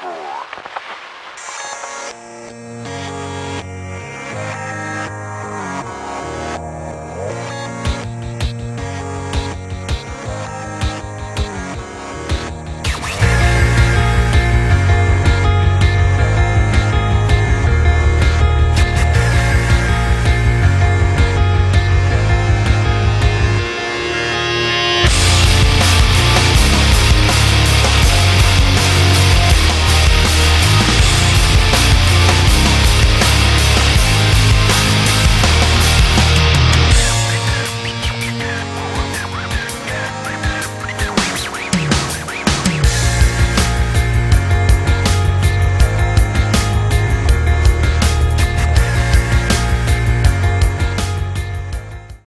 four